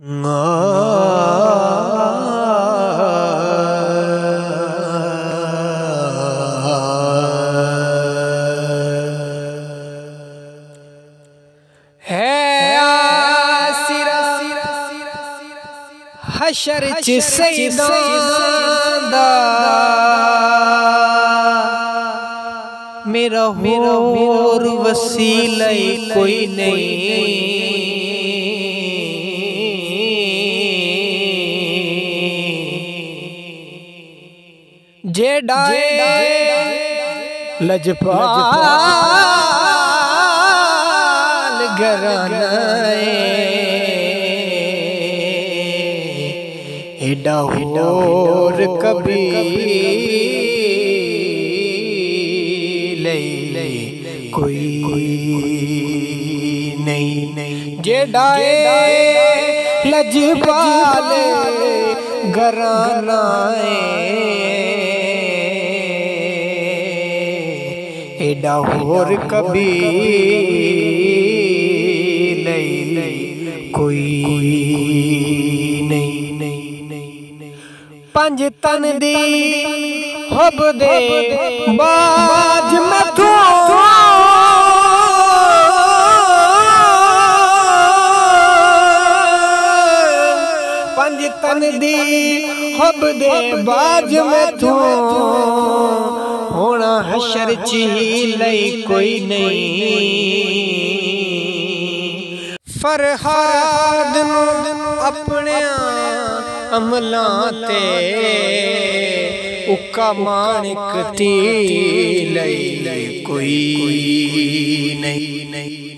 हशर सैदा मेरा मेरा वसीला कोई नहीं। जेड़ा लजपाल घराना एडा होर कभी कोई नहीं। नहीं जेड़ा लजपाल घराना ਏਡਾ ਹੋਰ ਕਬੀ ਨਹੀਂ। ਕੋਈ ਨਹੀਂ। ਪੰਜ ਤਨ ਦੀ ਹਬ ਦੇ ਬਾਜ ਮਥੋਂ ਤਨ ਦੀ ਹਬ ਦੇ ਬਾਜ ਮੈਥੋਂ हशर ची लई कोई नहीं। फरहाद अपने अमलों ते उका माणिक ती लई कोई नहीं नहीं।